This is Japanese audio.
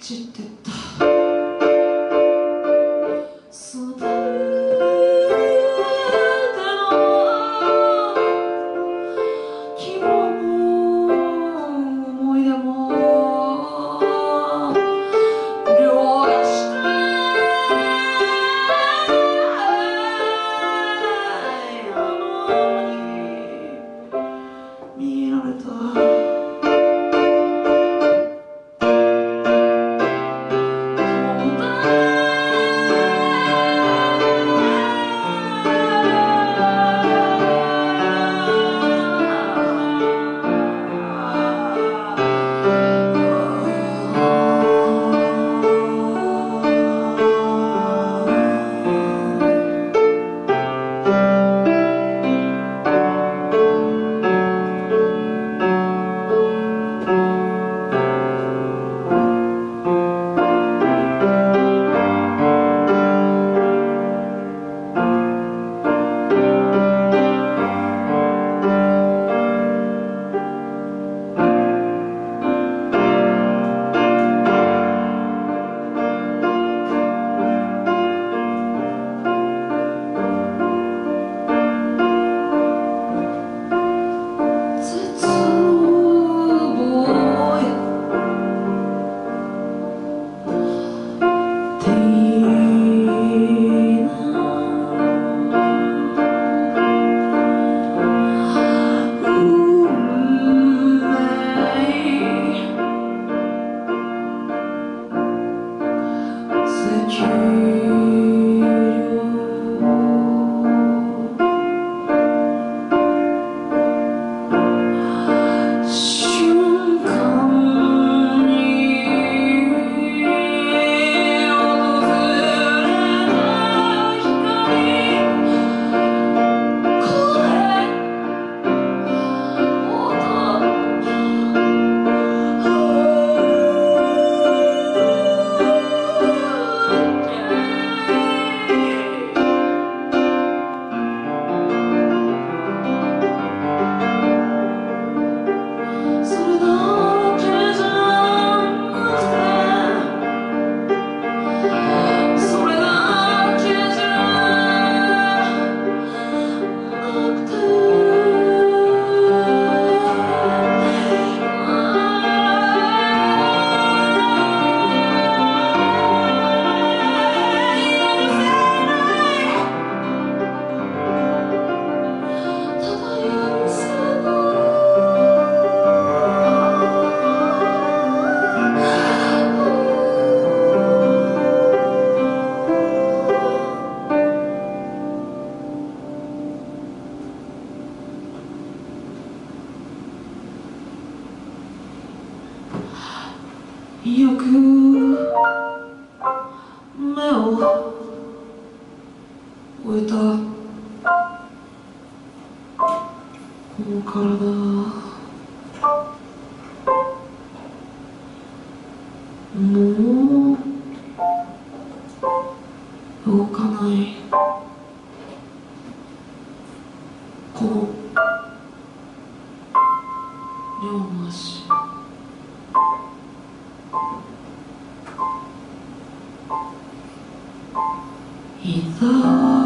짓됐다. よく目を終えたこの体もう動かない。この両足。いざ。